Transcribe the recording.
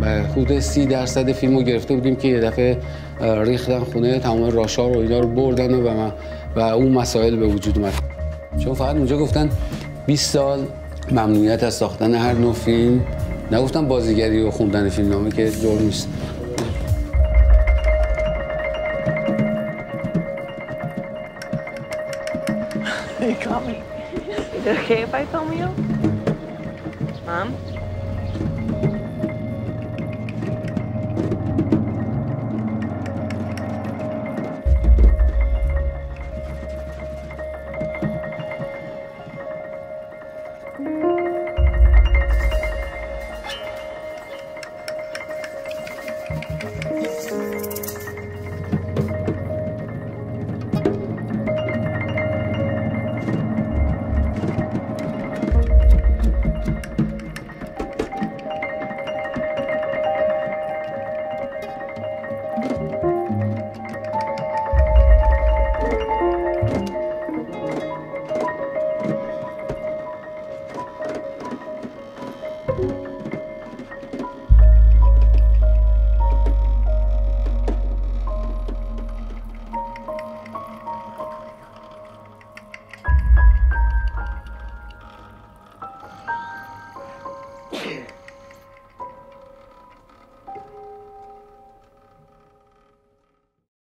و حدود سی درصد فیلم رو گرفته بودیم که یه دفعه ریختن خونه تمام راشا رو اینا رو بردن و, و اون مسائل به وجود اومد. چون فقط اونجا گفتن 20 سال ممنوعیت از ساختن هر نوع فیلم. نگفتم بازیگری و خوندن فیلم نامه که جور نیست. Okay if I film you? Mom? Yeah.